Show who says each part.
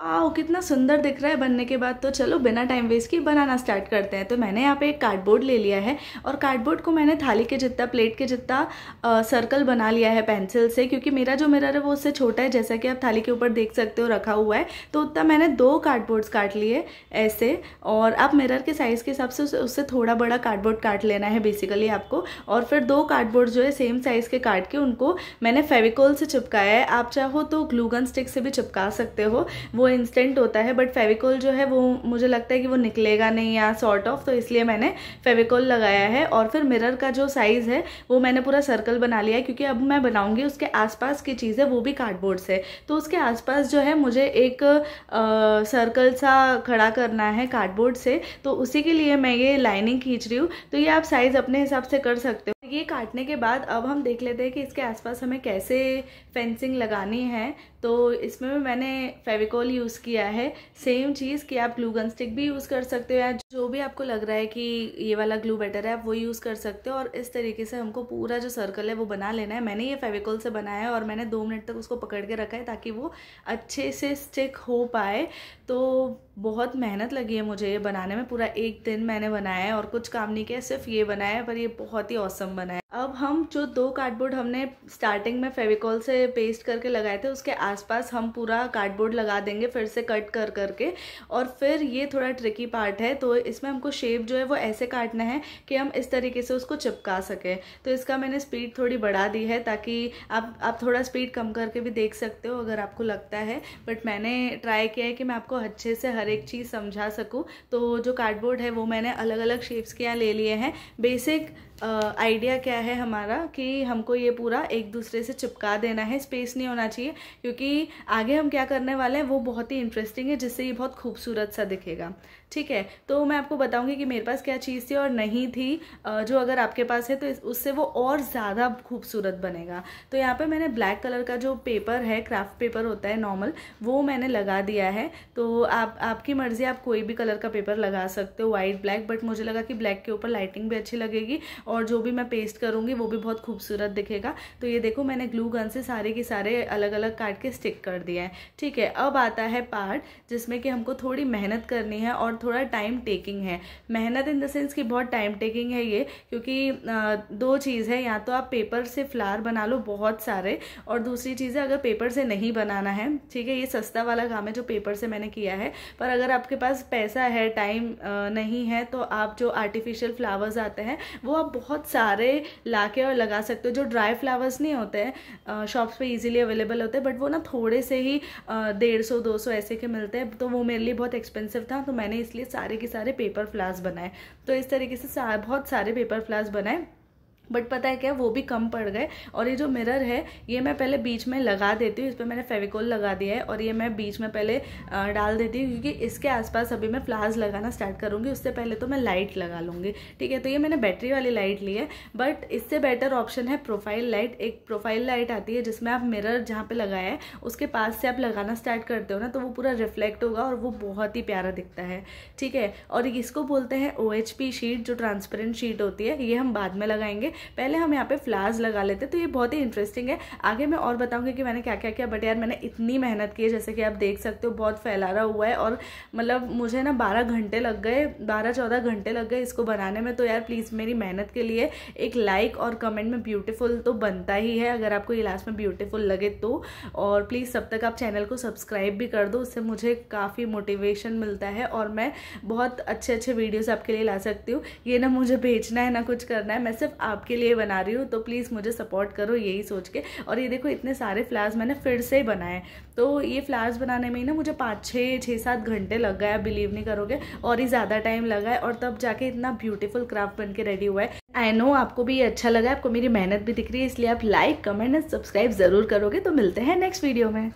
Speaker 1: आओ कितना सुंदर दिख रहा है बनने के बाद तो चलो बिना टाइम वेस्ट किए बनाना स्टार्ट करते हैं। तो मैंने यहाँ पे एक कार्डबोर्ड ले लिया है और कार्डबोर्ड को मैंने थाली के जितना प्लेट के जितना सर्कल बना लिया है पेंसिल से, क्योंकि मेरा जो मिरर है वो उससे छोटा है, जैसा कि आप थाली के ऊपर देख सकते हो रखा हुआ है। तो उतना मैंने दो कार्डबोर्ड्स काट लिए ऐसे, और आप मिरर के साइज़ के हिसाब से उससे थोड़ा बड़ा कार्डबोर्ड काट लेना है बेसिकली आपको। और फिर दो कार्डबोर्ड जो है सेम साइज़ के काट के उनको मैंने फेविकोल से चिपकाया है। आप चाहो तो ग्लूगन स्टिक से भी चिपका सकते हो। वो इंस्टेंट होता है बट फेविकोल जो है वो मुझे लगता है कि वो निकलेगा नहीं या सॉर्ट ऑफ़ तो इसलिए मैंने फेविकोल लगाया है। और फिर मिरर का जो साइज़ है वो मैंने पूरा सर्कल बना लिया है क्योंकि अब मैं बनाऊँगी उसके आसपास की चीज़ वो भी कार्डबोर्ड से। तो उसके आसपास जो है मुझे एक आ, सर्कल सा खड़ा करना है कार्डबोर्ड से। तो उसी के लिए मैं ये लाइनिंग खींच रही हूँ। तो ये आप साइज़ अपने हिसाब से कर सकते हो। ये काटने के बाद अब हम देख लेते हैं कि इसके आसपास हमें कैसे फेंसिंग लगानी है। तो इसमें भी मैंने फेविकोल यूज़ किया है। सेम चीज़ कि आप ग्लू गन स्टिक भी यूज़ कर सकते हो या जो भी आपको लग रहा है कि ये वाला ग्लू बेटर है, आप वो यूज़ कर सकते हो। और इस तरीके से हमको पूरा जो सर्कल है वो बना लेना है। मैंने ये फेविकोल से बनाया है और मैंने दो मिनट तक उसको पकड़ के रखा है ताकि वो अच्छे से स्टिक हो पाए। तो बहुत मेहनत लगी है मुझे ये बनाने में। पूरा एक दिन मैंने बनाया है और कुछ काम नहीं किया, सिर्फ़ ये बनाया है, पर ये बहुत ही औसम बनाया है। अब हम जो दो कार्डबोर्ड हमने स्टार्टिंग में फेविकॉल से पेस्ट करके लगाए थे, उसके आसपास हम पूरा कार्डबोर्ड लगा देंगे, फिर से कट कर करके। और फिर ये थोड़ा ट्रिकी पार्ट है तो इसमें हमको शेप जो है वो ऐसे काटना है कि हम इस तरीके से उसको चिपका सकें। तो इसका मैंने स्पीड थोड़ी बढ़ा दी है, ताकि आप आप थोड़ा स्पीड कम करके भी देख सकते हो, अगर आपको लगता है। बट मैंने ट्राई किया है कि मैं आपको अच्छे से हर एक चीज़ समझा सकूँ। तो जो कार्डबोर्ड है, वो मैंने अलग अलग शेप्स के यहाँ ले लिए हैं। बेसिक आइडिया क्या है हमारा कि हमको ये पूरा एक दूसरे से चिपका देना है स्पेस नहीं होना चाहिए, क्योंकि आगे हम क्या करने वाले हैं, वो बहुत ही इंटरेस्टिंग है, जिससे ये बहुत खूबसूरत सा दिखेगा। ठीक है? तो मैं आपको बताऊँगी कि मेरे पास क्या चीज़ थी और नहीं थी जो अगर आपके पास है तो उससे वो और ज़्यादा खूबसूरत बनेगा। तो यहाँ पे मैंने ब्लैक कलर का जो पेपर है, क्राफ्ट पेपर होता है नॉर्मल, वो मैंने लगा दिया है। तो आप, आपकी मर्ज़ी, आप कोई भी कलर का पेपर लगा सकते हो वाइट ब्लैक बट मुझे लगा कि ब्लैक के ऊपर लाइटिंग भी अच्छी लगेगी और जो भी मैं पेस्ट करूँगी, वो भी बहुत खूबसूरत दिखेगा। तो ये देखो, मैंने ग्लू गन से सारे के सारे अलग अलग काट के स्टिक कर दिया है। ठीक है, अब आता है पार्ट जिसमें कि हमको थोड़ी मेहनत करनी है और थोड़ा टाइम टेकिंग है। मेहनत इन द सेंस कि बहुत टाइम टेकिंग है ये, क्योंकि दो चीज़ है। या तो आप पेपर से फ्लावर बना लो बहुत सारे, और दूसरी चीज़ है, अगर पेपर से नहीं बनाना है, ठीक है, ये सस्ता वाला काम है जो पेपर से मैंने किया है, पर अगर आपके पास पैसा है टाइम नहीं है तो आप जो आर्टिफिशियल फ्लावर्स आते हैं, वो आप बहुत सारे ला के और लगा सकते हो। जो ड्राई फ्लावर्स नहीं होते हैं शॉप्स पे इजीली अवेलेबल होते हैं बट वो ना थोड़े से ही डेढ़ सौ, दो सौ ऐसे के मिलते हैं तो वो मेरे लिए बहुत एक्सपेंसिव था तो मैंने इसलिए सारे के सारे पेपर फ्लास बनाए। तो इस तरीके से बहुत सारे पेपर फ्लास बनाए। बट पता है क्या? वो भी कम पड़ गए। और ये जो मिरर है, ये मैं पहले बीच में लगा देती हूँ। इस पर मैंने फेविकोल लगा दिया है और ये मैं बीच में पहले डाल देती हूँ क्योंकि इसके आसपास अभी मैं फ्लावर्स लगाना स्टार्ट करूँगी। उससे पहले तो मैं लाइट लगा लूँगी। ठीक है? तो ये मैंने बैटरी वाली लाइट ली है। बट इससे बेटर ऑप्शन है प्रोफ़ाइल लाइट एक प्रोफ़ाइल लाइट आती है जिसमें आप मिरर जहाँ पर लगाया है, उसके पास से आप लगाना स्टार्ट करते हो ना तो वो पूरा रिफ्लेक्ट होगा और वो बहुत ही प्यारा दिखता है। ठीक है? और इसको बोलते हैं ओएचपी शीट जो ट्रांसपेरेंट शीट होती है, ये हम बाद में लगाएँगे। पहले हम यहाँ पे फ्लावर्स लगा लेते तो ये बहुत ही इंटरेस्टिंग है। आगे मैं और बताऊँगी कि मैंने क्या क्या किया बट यार मैंने इतनी मेहनत की है, जैसे कि आप देख सकते हो, बहुत फैलारा हुआ है और मतलब मुझे ना बारह घंटे लग गए, बारह चौदह घंटे लग गए इसको बनाने में। तो यार प्लीज़ मेरी मेहनत के लिए एक लाइक और कमेंट में ब्यूटीफुल तो बनता ही है, अगर आपको ये लास्ट में ब्यूटीफुल लगे तो। और प्लीज़ तब तक आप चैनल को सब्सक्राइब भी कर दो, उससे मुझे काफ़ी मोटिवेशन मिलता है और मैं बहुत अच्छे अच्छे वीडियोज़ आपके लिए ला सकती हूँ। ये ना मुझे भेजना है, ना कुछ करना है, मैं सिर्फ़ आपके लिए बना रही हूँ तो प्लीज़ मुझे सपोर्ट करो यही सोच के। और ये देखो, इतने सारे फ्लावर्स मैंने फिर से बनाए। तो ये फ्लावर्स बनाने में ही ना मुझे पाँच छः छः सात घंटे लग गया बिलीव नहीं करोगे, और ही ज़्यादा टाइम लगा है, और तब जाके इतना ब्यूटीफुल क्राफ्ट बन के रेडी हुआ है। आई नो आपको भी अच्छा लगा आपको मेरी मेहनत भी दिख रही है, इसलिए आप लाइक कमेंट एंड सब्सक्राइब ज़रूर करोगे। तो मिलते हैं नेक्स्ट वीडियो में।